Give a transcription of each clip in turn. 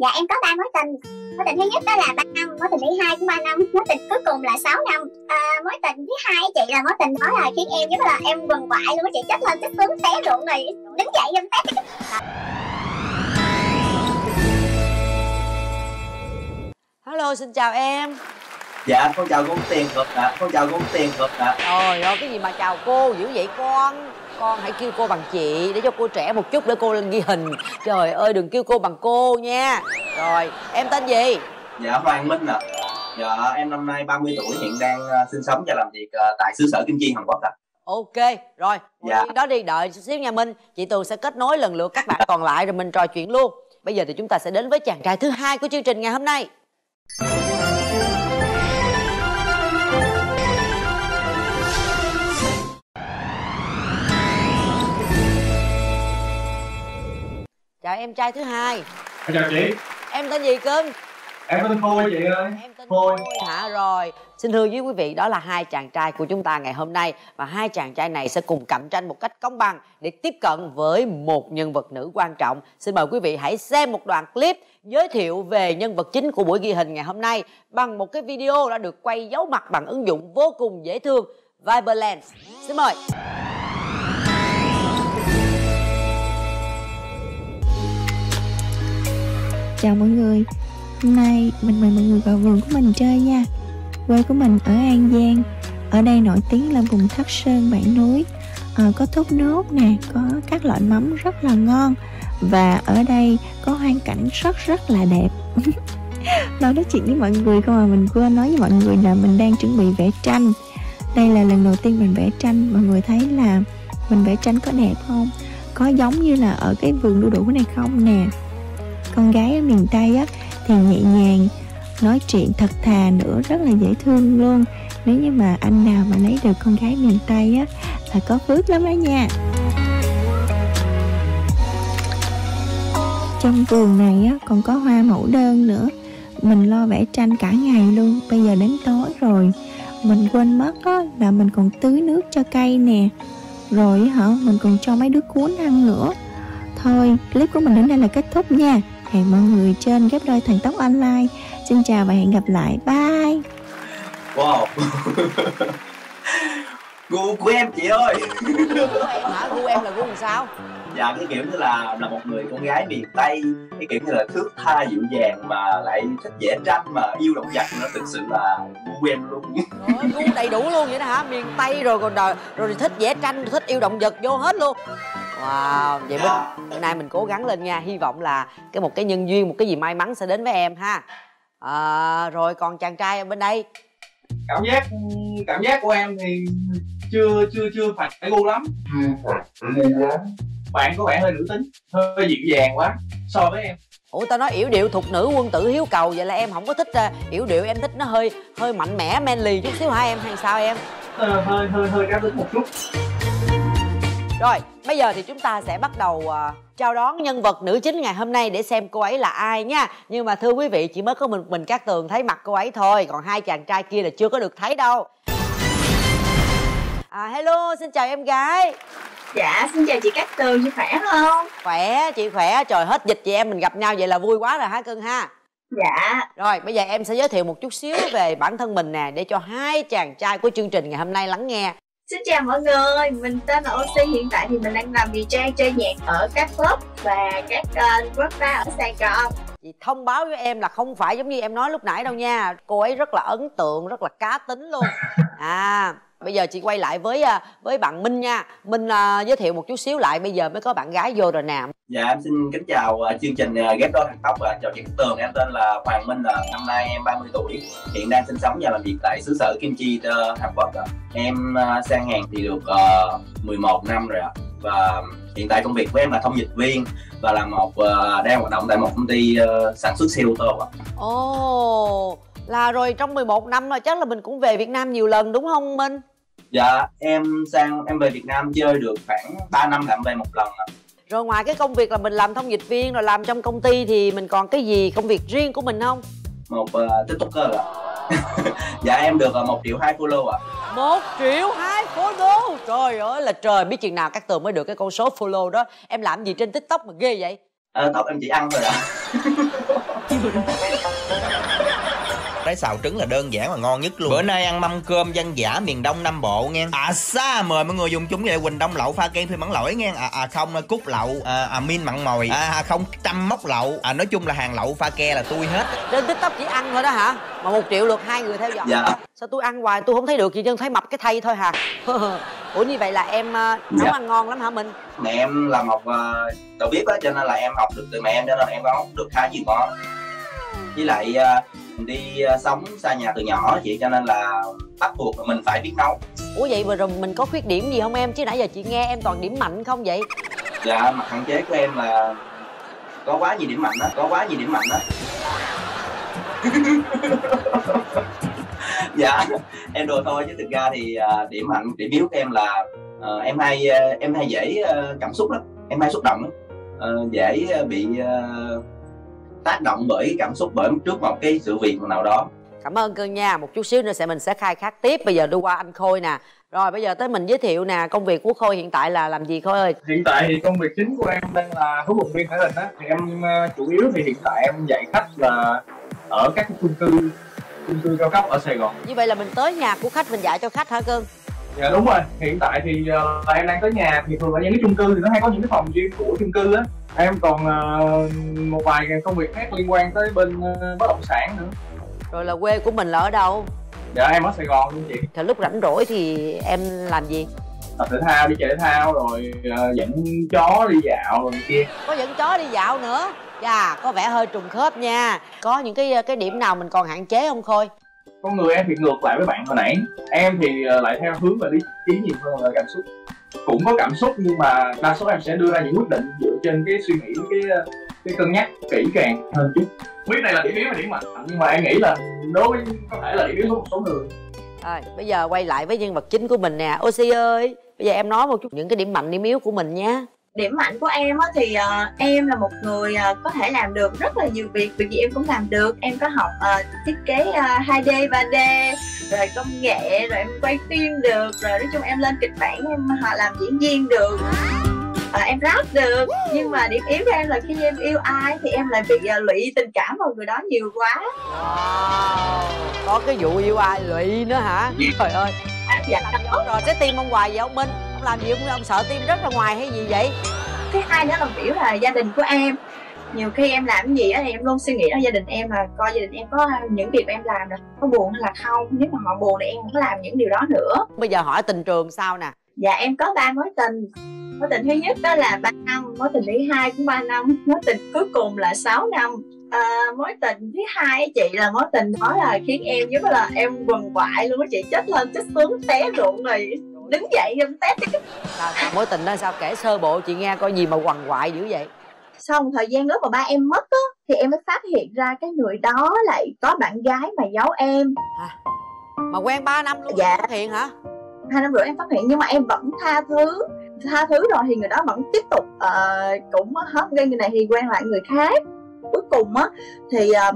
dạ em có ba mối tình. Mối tình thứ nhất đó là ba năm mối tình thứ hai cũng ba năm mối tình cuối cùng là 6 năm. À, mối tình thứ hai chị là mối tình đó là khiến em giống là em quần quại luôn á chị. Chết lên chết xuống té ruộng rồi đứng dậy em té. Hello xin chào em. Dạ con chào cô tiền thật ạ. Con chào cô tiền thật ạ. Trời ơi cái gì mà chào cô dữ vậy con con hãy kêu cô bằng chị để cho cô trẻ một chút để cô lên ghi hình. Trời ơi đừng kêu cô bằng cô nha. Rồi em tên gì? Dạ hoàng minh ạ. Dạ em năm nay 30 tuổi hiện đang ờ, sinh sống và làm việc ờ, tại xứ sở kim chi hàn quốc ạ. Ok rồi Dạ. dạ. đó đi đợi chút xíu nha minh. Chị tường sẽ kết nối lần lượt các bạn còn lại rồi mình trò chuyện luôn. Bây giờ thì chúng ta sẽ đến với chàng trai thứ hai của chương trình ngày hôm nay chào em trai thứ hai. Chào chị, em tên gì cưng? Em tên Khôi chị ơi. Em tên Khôi. Hả rồi. Xin thưa với quý vị đó là hai chàng trai của chúng ta ngày hôm nay. Và hai chàng trai này sẽ cùng cạnh tranh một cách công bằng để tiếp cận với một nhân vật nữ quan trọng. Xin mời quý vị hãy xem một đoạn clip giới thiệu về nhân vật chính của buổi ghi hình ngày hôm nay bằng một cái video đã được quay giấu mặt bằng ứng dụng vô cùng dễ thương Viberlens xin mời Chào mọi người. Hôm nay mình mời mọi người vào vườn của mình chơi nha. Quê của mình ở An Giang. Ở đây nổi tiếng là vùng thác sơn bản núi. À, Có thốt nốt nè Có các loại mắm rất là ngon. Và ở đây có hoang cảnh rất rất là đẹp. Nói nói chuyện với mọi người không mà mình quên nói với mọi người là mình đang chuẩn bị vẽ tranh. Đây là lần đầu tiên mình vẽ tranh. Mọi người thấy là mình vẽ tranh có đẹp không? Có giống như là ở cái vườn đu đủ này không nè? Con gái ở miền tây á, thì nhẹ nhàng nói chuyện thật thà nữa, rất là dễ thương luôn. Nếu như mà anh nào mà lấy được con gái miền tây á, là có phước lắm đó nha. Trong vườn này á, còn có hoa mẫu đơn nữa. Mình lo vẽ tranh cả ngày luôn, bây giờ đến tối rồi. Mình quên mất á, là mình còn tưới nước cho cây nè. Rồi hả, mình còn cho mấy đứa cuốn ăn nữa. Thôi, clip của mình đến đây là kết thúc nha hẹn mọi người trên ghép đôi thần tốc online. Xin chào và hẹn gặp lại. Bye. Wow. Gu của em chị ơi. Hả? Gu em là gu làm sao? Dạ cái kiểu như là là một người con gái miền tây. Cái kiểu như là thước tha dịu dàng mà lại thích vẽ tranh mà yêu động vật. Nó thực sự là gu em luôn. Gu đầy đủ luôn vậy đó hả? Miền tây rồi còn đời rồi thì thích vẽ tranh thích yêu động vật vô hết luôn wow vậy Dạ. bữa nay mình cố gắng lên nha. Hy vọng là cái một cái nhân duyên một cái gì may mắn sẽ đến với em ha. À, rồi còn chàng trai ở bên đây. Cảm giác cảm giác của em thì chưa chưa chưa phải gu lắm. Bạn có vẻ hơi nữ tính, hơi dịu dàng quá so với em. Ủa tao nói yểu điệu thục nữ quân tử hiếu cầu vậy là em không có thích uh, yểu điệu em thích nó hơi hơi mạnh mẽ manly chút xíu hả em hay sao em? Ờ, hơi hơi hơi cá tính một chút Rồi, bây giờ thì chúng ta sẽ bắt đầu à, chào đón nhân vật nữ chính ngày hôm nay để xem cô ấy là ai nha. Nhưng mà thưa quý vị, chỉ mới có mình mình Cát Tường thấy mặt cô ấy thôi, còn hai chàng trai kia là chưa có được thấy đâu. À, hello, xin chào em gái. Dạ, xin chào chị Cát Tường, chị khỏe không? Khỏe, chị khỏe. Trời hết dịch chị em mình gặp nhau vậy là vui quá rồi hả cưng ha? Dạ, Rồi, bây giờ em sẽ giới thiệu một chút xíu về bản thân mình nè để cho hai chàng trai của chương trình ngày hôm nay lắng nghe. Xin chào mọi người, mình tên là Oxy, hiện tại thì mình đang làm DJ chơi nhạc ở các club và các uh, club bar ở Sài Gòn. Chị thông báo với em là không phải giống như em nói lúc nãy đâu nha. Cô ấy rất là ấn tượng, rất là cá tính luôn. À, bây giờ chị quay lại với à, với bạn Minh nha. Minh à, giới thiệu một chút xíu lại, bây giờ mới có bạn gái vô rồi nè. Dạ em xin kính chào uh, chương trình uh, ghép đôi thằng tóc và chào chị tường. Em tên là hoàng minh là năm nay em 30 tuổi. Hiện đang sinh sống và làm việc tại xứ sở kim chi uh, hàn quốc em uh, sang hàng thì được uh, 11 năm rồi ạ. Và hiện tại công việc của em là thông dịch viên và là một uh, đang hoạt động tại một công ty uh, sản xuất xe ô tô ạ. Ồ, là rồi trong 11 năm rồi chắc là mình cũng về Việt Nam nhiều lần đúng không Minh? Dạ em sang em về Việt Nam chơi được khoảng 3 năm là em về một lần ạ. Rồi ngoài cái công việc là mình làm thông dịch viên rồi làm trong công ty thì mình còn cái gì công việc riêng của mình không? một uh, tiktoker ạ. Dạ em được uh, một triệu hai follow ạ. Một triệu hai follow? Trời ơi là trời biết chừng nào các tường mới được cái con số follow đó. Em làm gì trên tiktok mà ghê vậy? À, tóc em chỉ ăn thôi ạ Trái xào trứng là đơn giản và ngon nhất luôn. Bữa nay ăn mâm cơm dân dã miền Đông Nam Bộ nghe. À xa mời mọi người dùng chúng về Quỳnh Đông lậu pha kem thuê mặn lỗi nghe. À, à không cút lậu à, à min mặn mồi. À không trăm móc lậu. À nói chung là hàng lậu pha ke là tôi hết. Trên tiktok chỉ ăn thôi đó hả? Mà một triệu lượt hai người theo dõi. Dạ. sao tôi ăn hoài tôi không thấy được gì chân thấy mập cái thay thôi hả? Ủa như vậy là em ờ, nấu Dạ. ăn ngon lắm hả minh? Mẹ em là một uh, đầu bếp á cho nên là em học được từ mẹ em cho nên là em có được khá nhiều món. Với lại uh, đi uh, sống xa nhà từ nhỏ chị cho nên là bắt buộc là mình phải biết nấu. Ủa vậy vừa rồi mình có khuyết điểm gì không em? Chứ nãy giờ chị nghe em toàn điểm mạnh không vậy? Dạ mặt hạn chế của em là có quá nhiều điểm mạnh đó có quá nhiều điểm mạnh đó. Dạ em đùa thôi chứ thực ra thì à, điểm mạnh điểm yếu của em là ờ, em hay ờ, em hay dễ ờ, cảm xúc lắm em hay xúc động lắm. Ờ, dễ ờ, bị ờ, tác động bởi cảm xúc bởi trước một cái sự việc nào đó. Cảm ơn cưng nha. Một chút xíu nữa sẽ mình sẽ khai thác tiếp. Bây giờ đưa qua anh khôi nè. Rồi bây giờ tới mình giới thiệu nè công việc của khôi hiện tại là làm gì khôi ơi? Hiện tại thì công việc chính của em đang là huấn luyện viên thể hình á. Thì em ờ, chủ yếu thì hiện tại em dạy khách là ở các chung cư chung cư cao cấp ở Sài Gòn. Như vậy là mình tới nhà của khách mình dạy cho khách hả cưng dạ đúng rồi. Hiện tại thì là em đang tới nhà thì thường là những cái chung cư thì nó hay có những cái phòng riêng của chung cư á em còn ờ, một vài công việc khác liên quan tới bên ờ, bất động sản nữa. Rồi là quê của mình là ở đâu? Dạ em ở Sài Gòn luôn chị. Thì lúc rảnh rỗi thì em làm gì? Tập thể thao đi chạy thể thao rồi ờ, dẫn chó đi dạo rồi kia. Có dẫn chó đi dạo nữa? Dạ có vẻ hơi trùng khớp nha. Có những cái cái điểm nào mình còn hạn chế không khôi? Con người em thì ngược lại với bạn hồi nãy. Em thì lại theo hướng về lý trí nhiều hơn là cảm xúc cũng có cảm xúc nhưng mà đa số em sẽ đưa ra những quyết định dựa trên cái suy nghĩ cái cái cân nhắc kỹ càng hơn chút. Biết này là điểm yếu và điểm mạnh? Nhưng mà em nghĩ là đối với có thể là điểm yếu của một số người. Rồi bây giờ quay lại với nhân vật chính của mình nè. Oxy ơi bây giờ em nói một chút những cái điểm mạnh điểm yếu của mình nhé điểm mạnh của em á thì ờ, em là một người ờ, có thể làm được rất là nhiều việc việc gì em cũng làm được. Em có học ờ, thiết kế ờ, 2D 3D rồi công nghệ rồi em quay phim được rồi nói chung em lên kịch bản em họ làm diễn viên được. Ờ, em rap được. Nhưng mà điểm yếu của em là khi em yêu ai thì em lại bị ờ, lụy tình cảm vào người đó nhiều quá. Wow. Có cái vụ yêu ai lụy nữa hả? Trời ơi. À, dạ. Đúng rồi? Trái tim ông hoài vậy ông minh? Ông làm gì ông, ông sợ tim rất ra ngoài hay gì vậy? Thứ hai nữa là biểu là gia đình của em nhiều khi em làm cái gì á thì em luôn suy nghĩ ở gia đình em là coi gia đình em có những việc em làm là có buồn hay là không. Nếu mà họ buồn thì em không có làm những điều đó nữa. Bây giờ hỏi tình trường sao nè? Dạ em có ba mối tình. Mối tình thứ nhất đó là ba năm mối tình thứ hai cũng ba năm mối tình cuối cùng là 6 năm. À, mối tình thứ hai chị là mối tình đó là khiến em giống là em quần quại luôn á chị chết lên chết xuống té ruộng rồi đứng dậy em té. Mối tình đó sao? Kể sơ bộ chị nghe coi gì mà quằn quại dữ vậy một thời gian lúc mà ba em mất á thì em mới phát hiện ra cái người đó lại có bạn gái mà giấu em. Mà quen 3 năm luôn Dạ. phát hiện hả? Hai năm rưỡi em phát hiện nhưng mà em vẫn tha thứ. Tha thứ rồi thì người đó vẫn tiếp tục ờ, cũng hết gây người này thì quen lại người khác. Cuối cùng á thì ờm,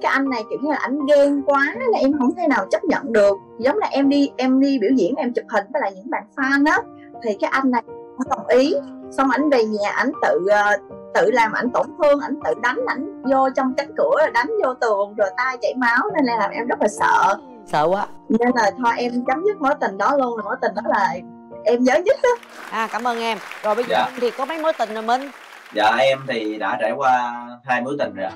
cái anh này kiểu như là anh ghen quá là em không thể nào chấp nhận được. Giống là em đi em đi biểu diễn em chụp hình với lại những bạn fan á. Thì cái anh này không đồng ý. Xong ảnh về nhà ảnh tự ờ, tự làm ảnh tổn thương ảnh tự đánh ảnh vô trong cánh cửa rồi đánh vô tường rồi tay chảy máu nên là làm em rất là sợ. Sợ quá. Nên là thôi em chấm dứt mối tình đó luôn là mối tình đó là em nhớ nhất á. À cảm ơn em. Rồi bây giờ Dạ. thì có mấy mối tình rồi minh? Dạ em thì đã trải qua hai mối tình rồi ạ.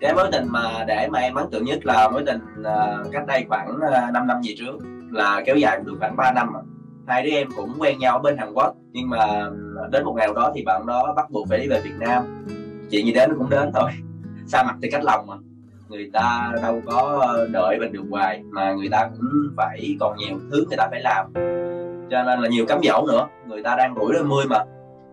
Cái mối tình mà để mà em ấn tượng nhất là mối tình à, cách đây khoảng à, 5 năm về trước là kéo dài được khoảng 3 năm ạ hai đứa em cũng quen nhau ở bên Hàn Quốc, nhưng mà đến một ngày nào đó thì bạn đó bắt buộc phải đi về Việt Nam. Chuyện gì đến nó cũng đến thôi. Xa mặt thì cách lòng mà. Người ta đâu có đợi mình được hoài, mà người ta cũng phải còn nhiều thứ người ta phải làm. Cho nên là nhiều cám dỗ nữa. Người ta đang rủi đôi mươi mà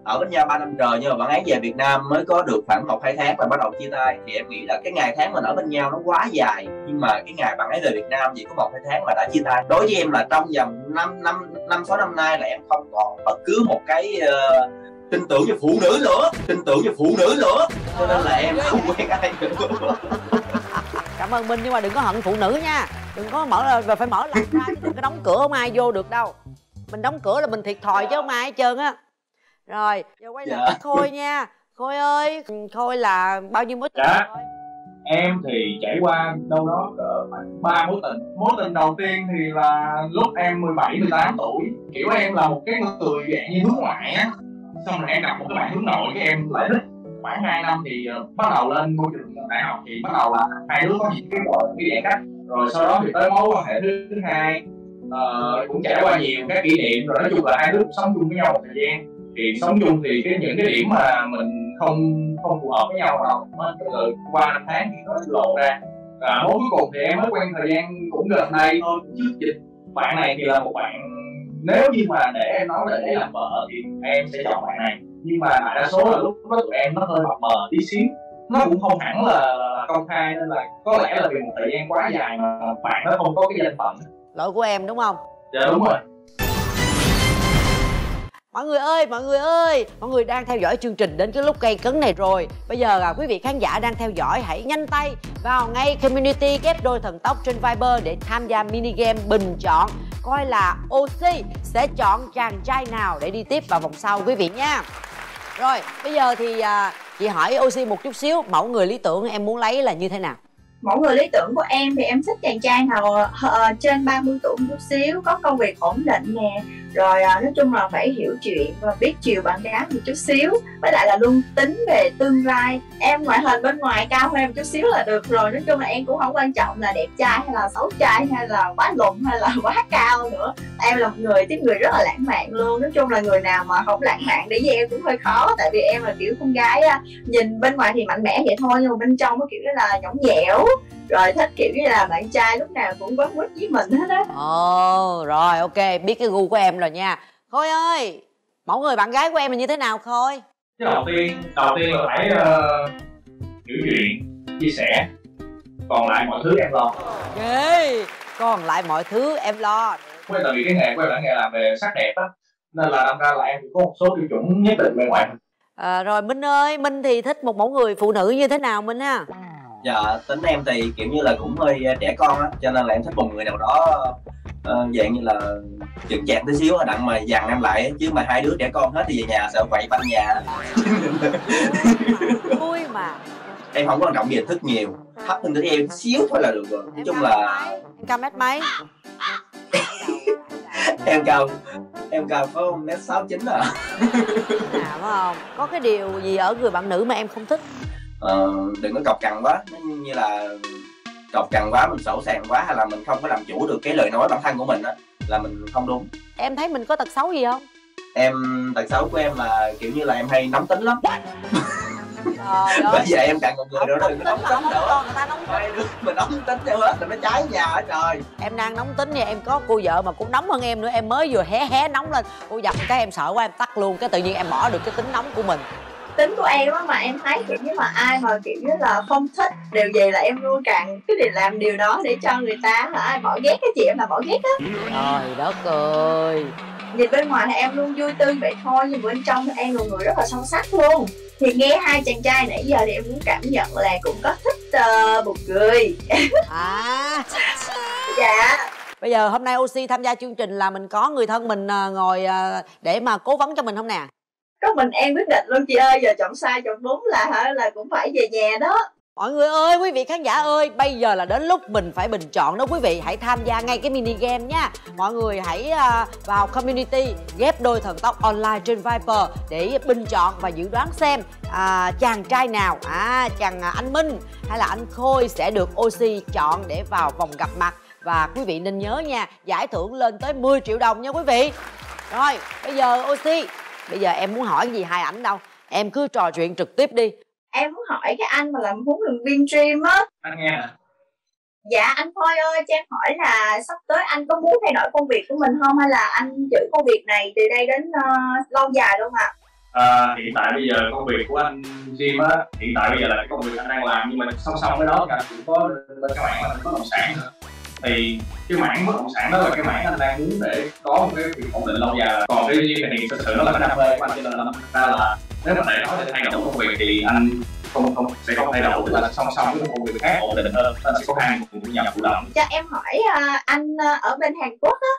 ở bên nhau 3 năm trời nhưng mà bạn ấy về Việt Nam mới có được khoảng một hai tháng và bắt đầu chia tay. Thì em nghĩ là cái ngày tháng mình ở bên nhau nó quá dài nhưng mà cái ngày bạn ấy về Việt Nam chỉ có một hai tháng mà đã chia tay. Đối với em là trong vòng năm năm năm sáu năm nay là em không còn bất cứ một cái uh, tin tưởng cho phụ nữ nữa tin tưởng cho phụ nữ nữa. Cho nên là em không quen ai nữa. Cảm ơn minh nhưng mà đừng có hận phụ nữ nha. Đừng có mở là phải mở lòng ra. Đừng có đóng cửa không ai vô được đâu. Mình đóng cửa là mình thiệt thòi chứ không ai hết trơn á rồi giờ quay lại Dạ. khôi nha. Khôi ơi khôi là bao nhiêu mối tình Dạ. em thì trải qua đâu đó cỡ khoảng ba mối tình. Mối tình đầu tiên thì là lúc em 17 18 tuổi. Kiểu em là một cái người dạng như hướng ngoại á. Xong rồi em gặp một cái bạn hướng nội cái em lại thích. Khoảng 2 năm thì ờ, bắt đầu lên môi trường đại học thì bắt đầu là hai đứa có những cái gọi cái giãn cách. Rồi sau đó thì tới mối quan hệ thứ, thứ hai ờ, cũng trải qua nhiều các kỷ niệm. Rồi nói chung là hai đứa sống chung với nhau một thời gian thì sống chung thì cái những cái điểm mà mình không không phù hợp với nhau đâu. Nó từ qua năm tháng thì nó lộ ra. Và mối cuối cùng thì em mới quen thời gian cũng gần đây thôi. Trước dịch bạn này thì là một bạn nếu như mà để em nói là để làm vợ thì em sẽ chọn bạn này. Nhưng mà đại đa số là lúc đó tụi em nó hơi mập mờ tí xíu. Nó cũng không hẳn là, là công khai nên là có lẽ là vì một thời gian quá dài mà bạn nó không có cái danh phận. Lỗi của em đúng không? Dạ đúng rồi mọi người ơi mọi người ơi mọi người đang theo dõi chương trình đến cái lúc gây cấn này rồi. Bây giờ à, quý vị khán giả đang theo dõi hãy nhanh tay vào ngay community ghép đôi thần tốc trên viber để tham gia mini game bình chọn coi là oxy sẽ chọn chàng trai nào để đi tiếp vào vòng sau quý vị nha. Rồi bây giờ thì à, chị hỏi oxy một chút xíu mẫu người lý tưởng em muốn lấy là như thế nào? Mẫu người lý tưởng của em thì em thích chàng trai nào uh, trên 30 tuổi một chút xíu có công việc ổn định nè rồi à, nói chung là phải hiểu chuyện và biết chiều bạn gái một chút xíu. Với lại là luôn tính về tương lai. Em ngoại hình bên ngoài cao hơn em một chút xíu là được rồi. Nói chung là em cũng không quan trọng là đẹp trai hay là xấu trai hay là quá lùn hay là quá cao nữa. Em là một người tiếp người rất là lãng mạn luôn. Nói chung là người nào mà không lãng mạn để với em cũng hơi khó. Tại vì em là kiểu con gái à, nhìn bên ngoài thì mạnh mẽ vậy thôi nhưng mà bên trong nó kiểu là nhõng nhẽo rồi thích kiểu như là bạn trai lúc nào cũng quấn quýt với mình hết á. Ồ rồi ok biết cái gu của em rồi nha. Khôi ơi mẫu người bạn gái của em là như thế nào khôi? Cái đầu tiên đầu tiên là phải uh, hiểu chuyện chia sẻ. Còn lại mọi thứ em lo. Ghê còn lại mọi thứ em lo. Quay tại vì cái nghề của em là nghề làm về sắc đẹp á nên là đâm ra là em cũng có một số tiêu chuẩn nhất định về ngoại hình. À, rồi minh ơi minh thì thích một mẫu người phụ nữ như thế nào minh ha dạ tính em thì kiểu như là cũng hơi trẻ con á cho nên là em thích một người nào đó ờ, dạng như là chững chạc tí xíu đặng mà dằn em lại chứ mà hai đứa trẻ con hết thì về nhà sợ quậy banh nhà vui mà. Em không quan trọng về thức nhiều thấp hơn tới em xíu thôi là được rồi. Nói chung là em cao mét mấy? Em cao em cao có mét sáu chín à. À phải không? Có cái điều gì ở người bạn nữ mà em không thích ờ, đừng có cọc cằn quá. Nó như là cọc cằn quá mình sổ sàng quá hay là mình không có làm chủ được cái lời nói bản thân của mình á là mình không đúng. Em thấy mình có tật xấu gì không? Em tật xấu của em là kiểu như là em hay nóng tính lắm. Bởi ơi. vậy em cần một người nữa có nóng tính nữa. mình nóng tính theo hết là nó cháy nhà hết trời. Em đang nóng tính nha em có cô vợ mà cũng nóng hơn em nữa em mới vừa hé hé nóng lên. Cô dập cái em sợ quá em tắt luôn cái tự nhiên em bỏ được cái tính nóng của mình tính của em á mà em thấy kiểu như mà ai mà kiểu như là không thích điều gì là em luôn càng cứ để làm điều đó để cho người ta hả bỏ ghét cái chị em là bỏ ghét á. Trời đất ơi. Nhìn bên ngoài thì em luôn vui tươi vậy thôi nhưng bên trong thì em là người rất là sâu sắc luôn. Thì nghe hai chàng trai nãy giờ thì em cũng cảm nhận là cũng có thích uh, một người à. Dạ. Bây giờ hôm nay oxy tham gia chương trình là mình có người thân mình à, ngồi à, để mà cố vấn cho mình không nè có mình em quyết định luôn chị ơi giờ chọn sai chọn đúng là hả là cũng phải về nhà đó. Mọi người ơi quý vị khán giả ơi bây giờ là đến lúc mình phải bình chọn đó quý vị. Hãy tham gia ngay cái mini game nha. Mọi người hãy à, vào community ghép đôi thần tốc online trên viper để bình chọn và dự đoán xem à, chàng trai nào à chàng anh minh hay là anh khôi sẽ được oxy chọn để vào vòng gặp mặt. Và quý vị nên nhớ nha giải thưởng lên tới 10 triệu đồng nha quý vị. Rồi bây giờ oxy bây giờ em muốn hỏi gì hai ảnh đâu? Em cứ trò chuyện trực tiếp đi. Em muốn hỏi cái anh mà làm huấn luyện viên dream á. Anh nghe nè dạ anh Khôi ơi cho em hỏi là sắp tới anh có muốn thay đổi công việc của mình không? Hay là anh giữ công việc này từ đây đến uh, lâu dài luôn ạ? À, hiện tại bây giờ công việc của anh Jim á hiện tại bây giờ là cái công việc anh đang làm nhưng mà song song với đó thì anh cũng có bên cái mảng là bất động sản nữa thì cái mảng bất động sản đó là cái mảng anh đang muốn để có một cái việc ổn định lâu dài. Còn cái Jim thì thực sự nó là cái đam mê của anh cho nên là thật ra là nếu mà để nói để thay đổi công việc thì anh không không sẽ không thay đổi tức là song song với một công việc khác ổn định hơn. Anh sẽ có hai nguồn thu nhập thụ động. Cho em hỏi uh, anh uh, ở bên Hàn Quốc á?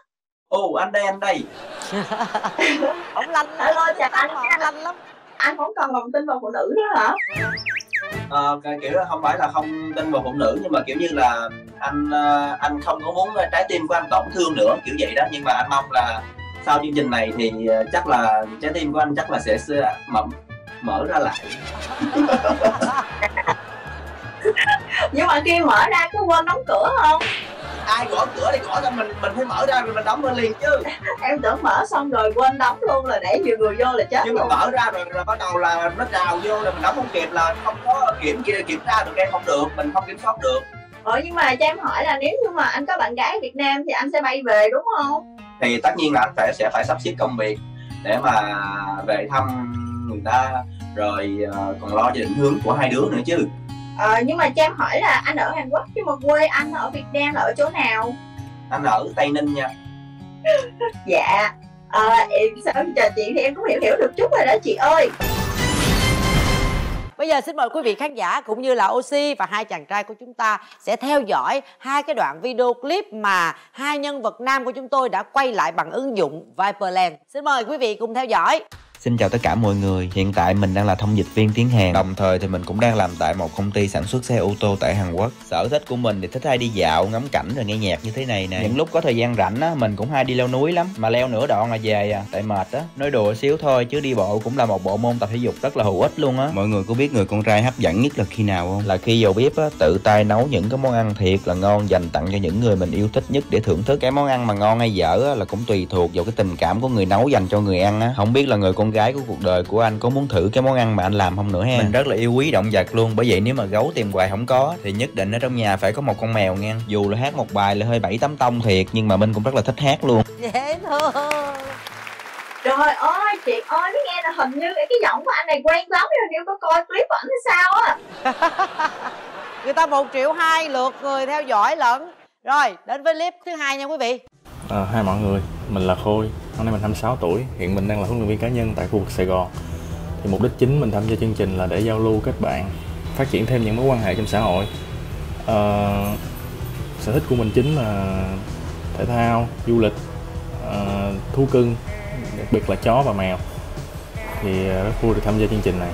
Ồ anh đây anh đây. Ông lanh lắm. Alo, chào anh. ông lanh lắm. Anh không còn lòng tin vào phụ nữ nữa hả uh, cái kiểu là không phải là không tin vào phụ nữ nhưng mà kiểu như là anh uh, anh không có muốn ờ, trái tim của anh tổn thương nữa kiểu vậy đó. Nhưng mà anh mong là sau chương trình này thì chắc là trái tim của anh chắc là sẽ sẽ mở mở ra lại. Nhưng mà khi mở ra có quên đóng cửa không? Ai gõ cửa thì gõ ra mình mình phải mở ra rồi mình đóng lên liền chứ. Em tưởng mở xong rồi quên đóng luôn là để nhiều người vô là chết nhưng mà mở ra rồi, rồi bắt đầu là nó trào vô là mình đóng không kịp là không có kiểm kiểm, kiểm tra được em không được mình không kiểm soát được. Ờ nhưng mà cho em hỏi là nếu như mà anh có bạn gái ở Việt Nam thì anh sẽ bay về đúng không? thì tất nhiên là anh phải sẽ phải sắp xếp công việc để mà về thăm người ta rồi ờ, còn lo cho định hướng của hai đứa nữa chứ Ờ nhưng mà cho em hỏi là anh ở Hàn Quốc nhưng mà quê anh ở Việt Nam là ở chỗ nào? anh ở tây ninh nha Dạ Ờ em sao em trò chuyện thì em cũng hiểu hiểu được chút rồi đó chị ơi Bây giờ xin mời quý vị khán giả cũng như là Oxy và hai chàng trai của chúng ta sẽ theo dõi hai cái đoạn video clip mà hai nhân vật nam của chúng tôi đã quay lại bằng ứng dụng Viperland. Xin mời quý vị cùng theo dõi. Xin chào tất cả mọi người, hiện tại mình đang là thông dịch viên tiếng Hàn. Đồng thời thì mình cũng đang làm tại một công ty sản xuất xe ô tô tại Hàn Quốc. Sở thích của mình thì thích hay đi dạo, ngắm cảnh rồi nghe nhạc như thế này nè. Những lúc có thời gian rảnh á, mình cũng hay đi leo núi lắm. Mà leo nửa đoạn là về à, tại mệt á. Nói đùa xíu thôi chứ đi bộ cũng là một bộ môn tập thể dục rất là hữu ích luôn á. Mọi người có biết người con trai hấp dẫn nhất là khi nào không? Là khi vào bếp á, tự tay nấu những cái món ăn thiệt là ngon dành tặng cho những người mình yêu thích nhất để thưởng thức. Cái món ăn mà ngon hay dở á, là cũng tùy thuộc vào cái tình cảm của người nấu dành cho người ăn á. Không biết là người con gái của cuộc đời của anh có muốn thử cái món ăn mà anh làm không nữa ha mình rất là yêu quý động vật luôn bởi vậy nếu mà gấu tìm hoài không có thì nhất định ở trong nhà phải có một con mèo nha dù là hát một bài là hơi bảy tám tông thiệt nhưng mà minh cũng rất là thích hát luôn Dễ thương. Trời ơi chị ơi mới nghe là hình như cái giọng của anh này quen lắm rồi nếu có coi clip ảnh hay sao á Người ta một triệu hai lượt người theo dõi lận. Rồi, đến với clip thứ hai nha quý vị. À, hai mọi người, mình là Khôi, hôm nay mình 26 tuổi, hiện mình đang là huấn luyện viên cá nhân tại khu vực Sài Gòn. Thì mục đích chính mình tham gia chương trình là để giao lưu kết bạn, phát triển thêm những mối quan hệ trong xã hội. À, sở thích của mình chính là thể thao, du lịch, à, thú cưng, đặc biệt là chó và mèo. Thì ờ, rất vui được tham gia chương trình này.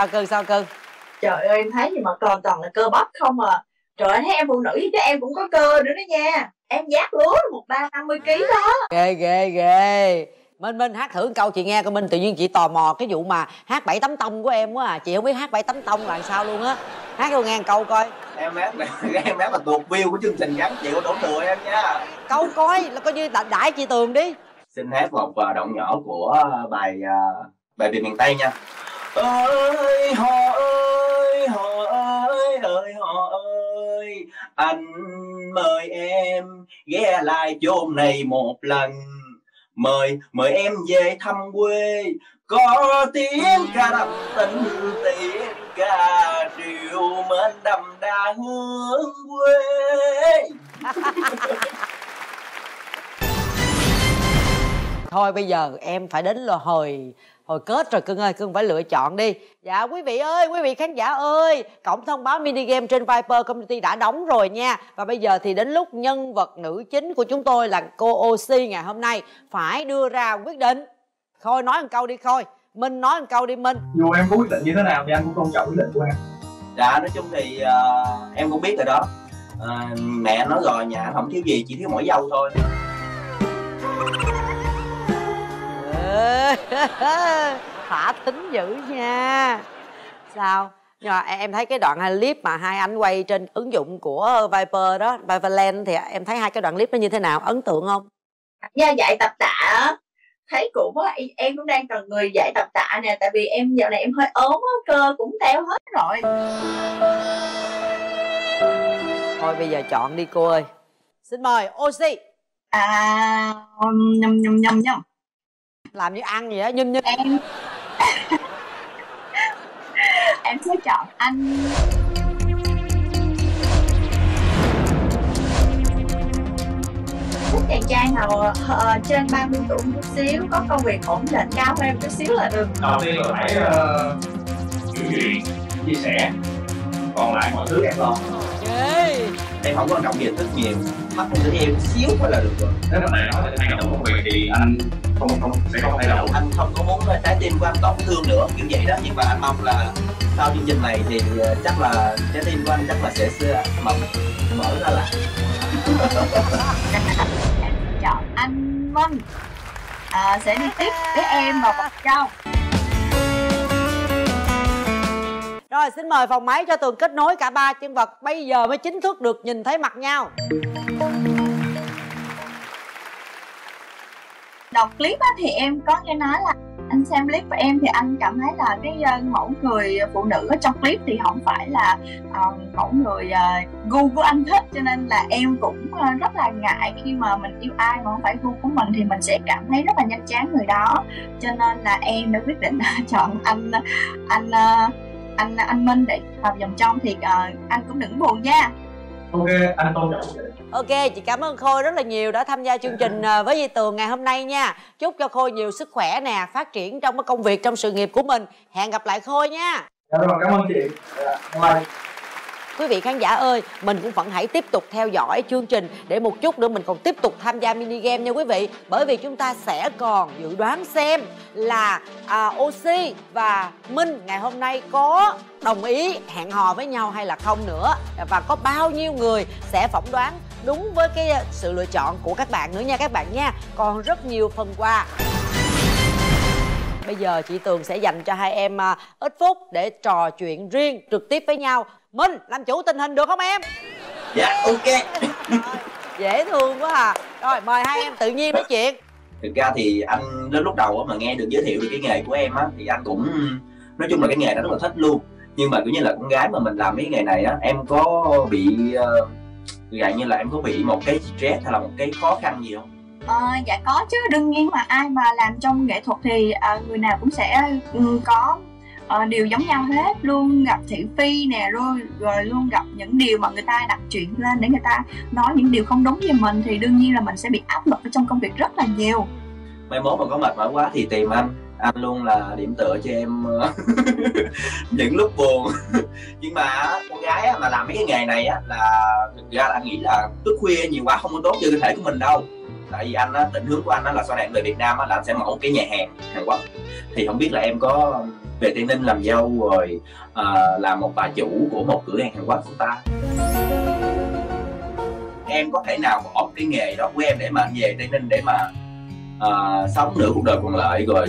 Sao cưng, sao cưng? Trời ơi em thấy gì mà toàn toàn là cơ bắp không à. Trời ơi thấy em phụ nữ chứ em cũng có cơ nữa đó nha. Em giác lúa một ba năm mươi kg đó. Ghê ghê ghê. Minh Minh hát thử một câu chị nghe coi Minh tự nhiên chị tò mò cái vụ mà hát bảy tấm tông của em quá à. Chị không biết hát bảy tấm tông là sao luôn á. Hát vô nghe một câu coi. Em hát em hát là tuột view của chương trình gắn chịu đổ thừa em nha. Câu coi là coi như đ- đãi chị tường đi. Xin hát một ờ, đoạn nhỏ của bài ờ, bài Việt miền Tây nha ơi, họ ơi họ ơi ơi, họ ơi. Anh mời em ghé lại chốn này một lần. Mời mời em về thăm quê. Có tiếng ca đậm tình tiếng ca rượu mến đậm đà hương quê. Thôi bây giờ em phải đến là hồi hồi kết rồi cưng ơi cưng phải lựa chọn đi. Dạ quý vị ơi quý vị khán giả ơi cổng thông báo mini game trên Viper Community đã đóng rồi nha. Và bây giờ thì đến lúc nhân vật nữ chính của chúng tôi là cô Oxy ngày hôm nay phải đưa ra quyết định. Khôi nói một câu đi Khôi. Minh nói một câu đi Minh. Dù em có quyết định như thế nào thì anh cũng tôn trọng quyết định của em. Dạ nói chung thì ờ, em cũng biết rồi đó. Ờ, mẹ nói rồi nhà không thiếu gì chỉ thiếu mỗi dâu thôi thả thính dữ nha. Sao? Nhưng mà em thấy cái đoạn clip mà hai anh quay trên ứng dụng của Viper đó Viperland thì em thấy hai cái đoạn clip nó như thế nào? Ấn tượng không? Nha dạy tập tạ thấy cũng á, em- em cũng đang cần người dạy tập tạ nè Tại vì em dạo này em hơi ốm á, cơ cũng teo hết rồi. Thôi bây giờ chọn đi cô ơi. Xin mời Oxy. À nhầm nhầm nhầm nhầm làm như ăn vậy á nhum nhum Em. Em sẽ chọn anh. Thích chàng trai nào ờ, trên 30 tuổi một chút xíu Có công việc ổn định cao hơn em chút xíu là được. Đầu tiên là phải uh, chuyện chia sẻ còn lại mọi thứ em lo Ghê. em không quan trọng gì thích nhiều mắt một đứa em xíu thôi. Là được rồi. Nếu mà mẹ nói là thay đổi công việc thì anh không không sẽ không thay đổi. Anh không có muốn trái tim của anh tổn thương nữa kiểu vậy đó. Nhưng mà anh mong là sau chương trình này thì ờ, chắc là trái tim của anh chắc là sẽ, mập mở ra lại. Em chọn anh Minh à, sẽ đi tiếp với em vào vòng trong Rồi xin mời phòng máy cho Tường kết nối cả ba nhân vật. Bây giờ mới chính thức được nhìn thấy mặt nhau đọc clip á, thì em có nghe nói là anh xem clip của em thì anh cảm thấy là cái uh, mẫu người phụ nữ ở trong clip thì không phải là uh, mẫu người uh, gu của anh thích. Cho nên là em cũng uh, rất là ngại khi mà mình yêu ai mà không phải gu của mình thì mình sẽ cảm thấy rất là nhanh chán người đó. Cho nên là em đã quyết định chọn anh anh uh, anh anh Minh để vào vòng trong thì uh, anh cũng đừng buồn nha ok anh tôn trọng Ok, chị cảm ơn Khôi rất là nhiều đã tham gia chương trình à, với Di Tường ngày hôm nay nha. Chúc cho Khôi nhiều sức khỏe nè, phát triển trong cái công việc, trong sự nghiệp của mình. Hẹn gặp lại Khôi nha. Dạ rồi cảm ơn chị. Dạ, bye Quý vị khán giả ơi, mình cũng vẫn hãy tiếp tục theo dõi chương trình để một chút nữa mình còn tiếp tục tham gia mini game nha quý vị. Bởi vì chúng ta sẽ còn dự đoán xem là à, Oxy và Minh ngày hôm nay có đồng ý hẹn hò với nhau hay là không nữa và có bao nhiêu người sẽ phỏng đoán đúng với cái sự lựa chọn của các bạn nữa nha các bạn nha. Còn rất nhiều phần quà Bây giờ chị Tường sẽ dành cho hai em à, ít phút để trò chuyện riêng trực tiếp với nhau. Minh làm chủ tình hình được không em? dạ ok Dễ thương quá à. Rồi mời hai em tự nhiên nói chuyện. thực ra thì anh đến lúc đầu á, mà nghe được giới thiệu được cái nghề của em á thì anh cũng nói chung là cái nghề đó rất là thích luôn nhưng mà kiểu như là con gái mà mình làm mấy cái nghề này á em có bị uh, dạng như là em có bị một cái stress hay là một cái khó khăn gì không Ờ, dạ có chứ đương nhiên mà ai mà làm trong nghệ thuật thì ờ, người nào cũng sẽ ừ, có ờ, điều giống nhau hết luôn gặp thị phi nè rồi rồi luôn gặp những điều mà người ta đặt chuyện lên để người ta nói những điều không đúng về mình thì đương nhiên là mình sẽ bị áp lực ở trong công việc rất là nhiều. Mai mốt mà có mệt mỏi quá thì tìm anh. Anh luôn là điểm tựa cho em ờ, những lúc buồn. Nhưng mà con gái á, mà làm mấy cái nghề này á là thực ra là anh nghĩ là thức khuya nhiều quá không có tốt cho cơ thể của mình đâu. Tại vì anh á định hướng của anh á là sau này anh về Việt Nam á là anh sẽ mở một cái nhà hàng Hàn Quốc. Thì không biết là em có về Tây Ninh làm dâu rồi à, uh, làm một bà chủ của một cửa hàng Hàn Quốc của ta. Em có thể nào bỏ cái nghề đó của em để mà về Tây Ninh để mà uh, sống nửa cuộc đời còn lại rồi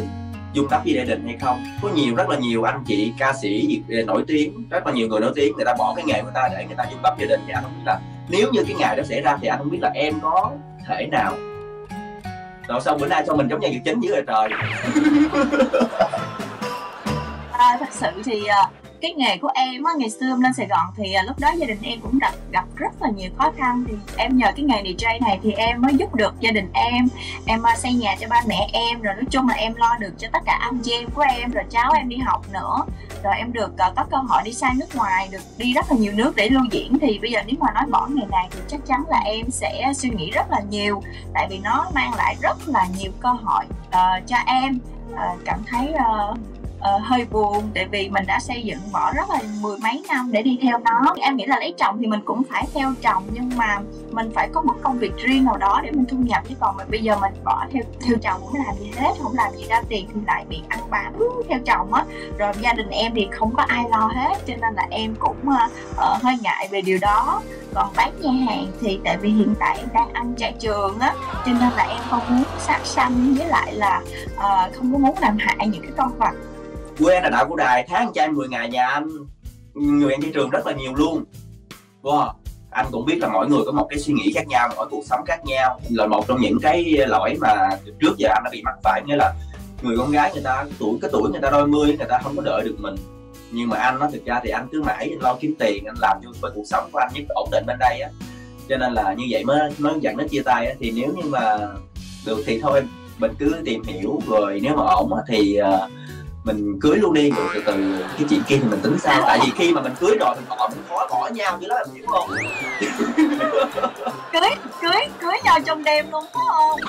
dung đắp với gia đình hay không? Có nhiều rất là nhiều anh chị ca sĩ nổi tiếng rất là nhiều người nổi tiếng người ta bỏ cái nghề của ta để người ta dung đắp gia đình thì anh không biết là nếu như cái ngày đó xảy ra thì anh không biết là em có thể nào. Rồi sau bữa nay cho mình giống như vật chính dữ trời. à, thật sự thì à, cái nghề của em á ngày xưa em lên Sài Gòn thì à, lúc đó gia đình em cũng gặp gặp rất là nhiều khó khăn. Thì em nhờ cái nghề DJ này thì em mới giúp được gia đình em. Em à, xây nhà cho ba mẹ em rồi nói chung là em lo được cho tất cả anh chị em của em rồi cháu em đi học nữa. Rồi em được có cơ hội đi sang nước ngoài được đi rất là nhiều nước để lưu diễn. Thì bây giờ nếu mà nói bỏ nghề này thì chắc chắn là em sẽ suy nghĩ rất là nhiều tại vì nó mang lại rất là nhiều cơ hội uh, cho em. Uh, cảm thấy uh, uh, hơi buồn tại vì mình đã xây dựng bỏ rất là mười mấy năm để đi theo nó. Em nghĩ là lấy chồng thì mình cũng phải theo chồng nhưng mà mình phải có một công việc riêng nào đó để mình thu nhập. Chứ còn mà bây giờ mình bỏ theo theo chồng không làm gì hết không làm gì ra tiền thì lại bị ăn bám theo chồng á. Rồi gia đình em thì không có ai lo hết cho nên là em cũng uh, uh, hơi ngại về điều đó. Còn bán nhà hàng thì tại vì hiện tại em đang ăn chạy trường á cho nên là em không muốn sát sanh với lại là uh, không có muốn làm hại những cái con vật quê anh là đạo của đài tháng cho anh 10 ngày nhà anh. Người anh đi trường rất là nhiều luôn. Wow. anh cũng biết là mỗi người có một cái suy nghĩ khác nhau mỗi cuộc sống khác nhau. Là một trong những cái lỗi mà trước giờ anh đã bị mắc phải nghĩa là người con gái người ta tuổi cái tuổi người ta đôi mươi người ta không có đợi được mình. Nhưng mà anh nó thực ra thì anh cứ mãi anh lo kiếm tiền anh làm cho với cuộc sống của anh nhất ổn định bên đây á. Cho nên là như vậy mới mới dẫn đến chia tay á. Thì nếu như mà được thì thôi mình cứ tìm hiểu rồi nếu mà ổn á thì uh, mình cưới luôn đi. Rồi từ từ cái chuyện kia thì mình tính sao? Tại vì khi mà mình cưới rồi mình bỏ mình khó bỏ nhau chứ đó là hiểu không? Cưới cưới cưới nhau trong đêm luôn phải không?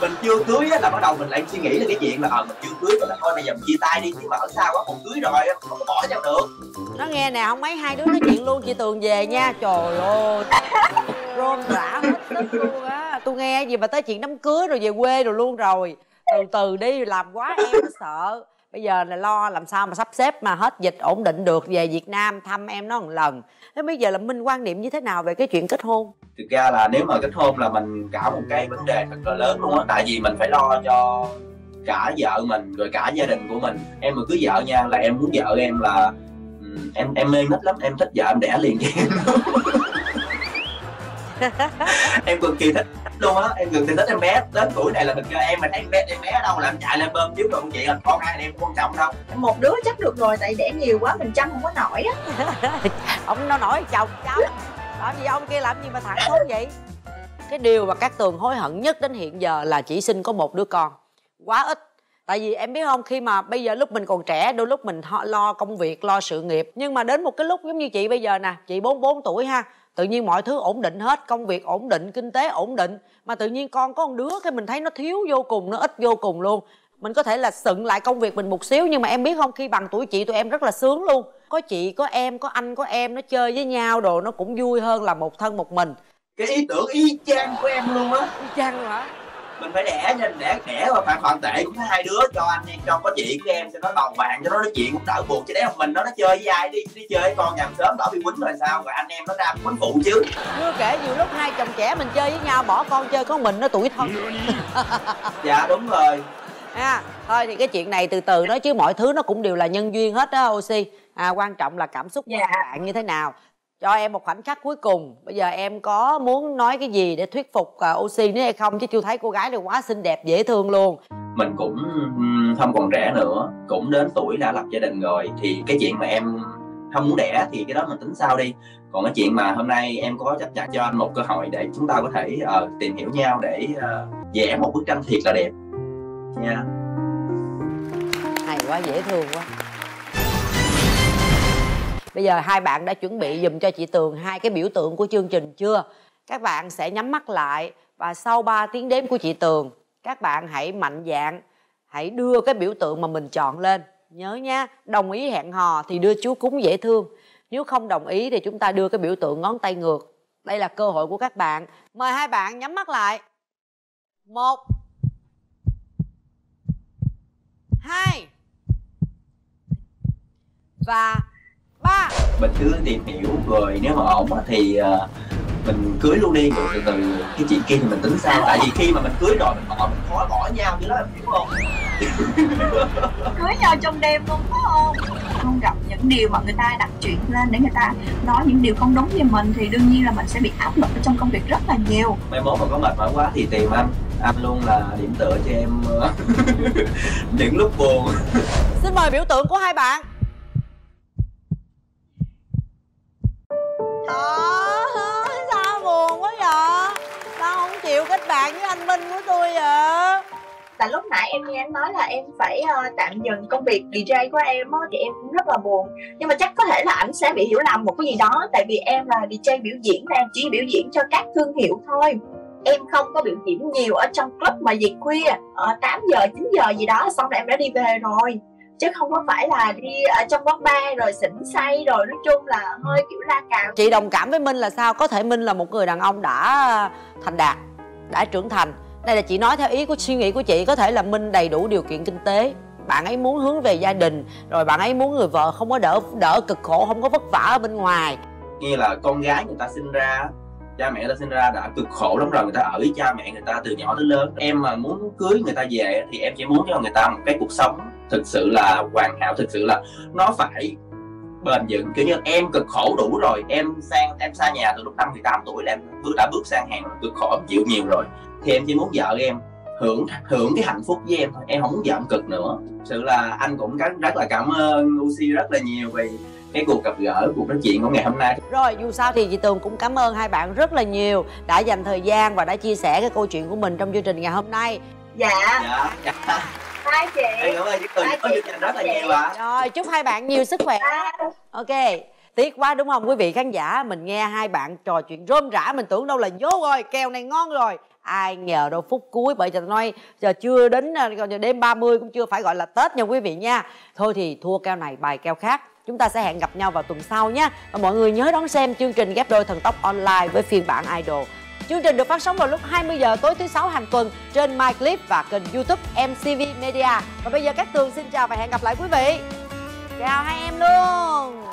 Mình chưa cưới á là bắt đầu mình lại suy nghĩ là cái chuyện là ờ mình chưa cưới là thôi bây giờ mình chia tay đi nhưng mà ở sao quá còn cưới rồi á, không có bỏ nhau được. Nó nghe nè không mấy hai đứa nói chuyện luôn chị tường về nha. Trời ơi rôm rã hết sức luôn á. Tôi nghe gì mà tới chuyện đám cưới rồi về quê rồi luôn rồi. Từ từ đi làm quá em nó sợ bây giờ là lo làm sao mà sắp xếp mà hết dịch ổn định được, về việt nam thăm em nó một lần. Thế bây giờ là minh quan niệm như thế nào về cái chuyện kết hôn? Thực ra là nếu mà kết hôn là mình cả một cái vấn đề thật là lớn luôn á. Tại vì mình phải lo cho cả vợ mình, rồi cả gia đình của mình. Em mà cứ vợ nha, là em muốn vợ em là ừ, em em mê nít lắm. Em thích vợ em đẻ liền cho em. em cực kỳ thích luôn á em cực kỳ thích em bé. Đến tuổi này là thực ra em mà thấy em bé em bé ở đâu là em chạy lên bơm rồi con chị là con hai anh em quan trọng đâu. Một đứa chắc được rồi tại đẻ nhiều quá mình chăm không có nổi á. Ông nó nói chồng cháu làm gì ông kia làm gì mà thẳng thốt vậy? Cái điều mà các tường hối hận nhất đến hiện giờ là chỉ sinh có một đứa con. Quá ít. Tại vì em biết không khi mà bây giờ lúc mình còn trẻ đôi lúc mình lo công việc lo sự nghiệp. Nhưng mà đến một cái lúc giống như chị bây giờ nè chị 44 tuổi ha tự nhiên mọi thứ ổn định hết công việc ổn định kinh tế ổn định mà tự nhiên con có một đứa cái mình thấy nó thiếu vô cùng nó ít vô cùng luôn. Mình có thể là sựng lại công việc mình một xíu nhưng mà em biết không khi bằng tuổi chị tụi em rất là sướng luôn. Có chị có em có anh có em nó chơi với nhau đồ nó cũng vui hơn là một thân một mình. Cái ý tưởng y chang của em luôn á. Y chang luôn hả mình phải đẻ nên đẻ đẻ mà phản phản tệ cũng có hai đứa cho anh em cho có chị của em cho nó bầu bạn cho nó nói chuyện cũng đỡ buồn chứ đấy một mình nó nó chơi với ai đi đi chơi với con nhầm sớm đỡ bị quýnh rồi sao? Rồi anh em nó ra quýnh phụ chứ. Chưa kể nhiều lúc hai chồng trẻ mình chơi với nhau bỏ con chơi có mình nó tuổi thân. Dạ đúng rồi. À, thôi thì cái chuyện này từ từ nói chứ mọi thứ nó cũng đều là nhân duyên hết đó oxy. À, quan trọng là cảm xúc của Dạ. bạn như thế nào cho em một khoảnh khắc cuối cùng. Bây giờ em có muốn nói cái gì để thuyết phục uh, oxy nữa hay không? Chứ chưa thấy cô gái này quá xinh đẹp dễ thương luôn. Mình cũng không còn trẻ nữa. Cũng đến tuổi đã lập gia đình rồi. Thì cái chuyện mà em không muốn đẻ thì cái đó mình tính sau đi. Còn cái chuyện mà hôm nay em có chấp nhận cho anh một cơ hội để chúng ta có thể ờ, tìm hiểu nhau để ờ, vẽ một bức tranh thiệt là đẹp. Nha. Hay quá dễ thương quá bây giờ hai bạn đã chuẩn bị dùm cho chị tường hai cái biểu tượng của chương trình chưa? Các bạn sẽ nhắm mắt lại và sau 3 tiếng đếm của chị tường, các bạn hãy mạnh dạn, hãy đưa cái biểu tượng mà mình chọn lên. Nhớ nha đồng ý hẹn hò thì đưa chú cúng dễ thương. Nếu không đồng ý thì chúng ta đưa cái biểu tượng ngón tay ngược. Đây là cơ hội của các bạn. Mời hai bạn nhắm mắt lại. Một, hai, và ba. Mình cứ tìm hiểu rồi nếu mà ổn á thì ờ, mình cưới luôn đi. Rồi từ từ cái chuyện kia thì mình tính sao? Tại vì khi mà mình cưới rồi mình bỏ mình khó bỏ nhau chứ đó là hiểu không? Cưới nhau trong đêm luôn phải không? Không gặp những điều mà người ta đặt chuyện lên để người ta nói những điều không đúng với mình thì đương nhiên là mình sẽ bị áp lực ở trong công việc rất là nhiều. Mai mốt mà có mệt mỏi quá thì tìm anh. Anh luôn là điểm tựa cho em ờ, những lúc buồn. Xin mời biểu tượng của hai bạn em anh nói là em phải uh, tạm dừng công việc DJ của em á thì em cũng rất là buồn. Nhưng mà chắc có thể là ảnh sẽ bị hiểu lầm một cái gì đó tại vì em là DJ biểu diễn mà em chỉ biểu diễn cho các thương hiệu thôi. Em không có biểu diễn nhiều ở trong club mà về khuya ờ, ở 8 giờ 9 giờ gì đó xong rồi em đã đi về rồi. Chứ không có phải là đi ở trong quán bar rồi xỉn say rồi nói chung là hơi kiểu la cào. Chị đồng cảm với Minh là sao? Có thể Minh là một người đàn ông đã thành đạt Đã trưởng thành. Đây là chị nói theo ý của, suy nghĩ của chị, Có thể là Minh đầy đủ điều kiện kinh tế. Bạn ấy muốn hướng về gia đình, rồi bạn ấy muốn người vợ không có đỡ đỡ cực khổ, không có vất vả ở bên ngoài. Như là con gái người ta sinh ra, cha mẹ ta sinh ra đã cực khổ lắm rồi, người ta ở với cha mẹ người ta từ nhỏ tới lớn. Em mà muốn cưới người ta về thì em chỉ muốn cho người ta một cái cuộc sống thực sự là hoàn hảo, thực sự là nó phải bền vững. Kiểu như em cực khổ đủ rồi, em sang, em xa nhà từ lúc năm 18 tuổi là em bước, đã bước sang hàng cực khổ, em chịu nhiều rồi thì em chỉ muốn vợ em hưởng hưởng cái hạnh phúc với em thôi em không muốn vợ em cực nữa. Sự là anh cũng rất rất là cảm ơn Lucy rất là nhiều vì cái cuộc gặp gỡ cuộc nói chuyện của ngày hôm nay. Rồi dù sao thì chị Tường cũng cảm ơn hai bạn rất là nhiều đã dành thời gian và đã chia sẻ cái câu chuyện của mình trong chương trình ngày hôm nay. Dạ. Dạ, dạ. ơn chị. Em cảm ơn chị Tường. Có chương trình rất là nhiều ạ. Rồi chúc hai bạn nhiều sức khỏe. Ok tiếc quá, đúng không? Quý vị khán giả, mình nghe hai bạn trò chuyện rôm rã, mình tưởng đâu là vô rồi, kèo này ngon rồi. Ai ngờ đâu, phút cuối, bởi cho tôi nói, giờ chưa đến à, còn giờ đêm 30 cũng chưa phải gọi là tết nha quý vị nha. Thôi thì thua keo này, bài keo khác. Chúng ta sẽ hẹn gặp nhau vào tuần sau nhé và mọi người nhớ đón xem chương trình ghép đôi thần tốc online với phiên bản idol. Chương trình được phát sóng vào lúc 20 giờ tối thứ sáu hàng tuần trên MyClip và kênh YouTube MCV Media. Và bây giờ các tường xin chào và hẹn gặp lại quý vị chào hai em luôn.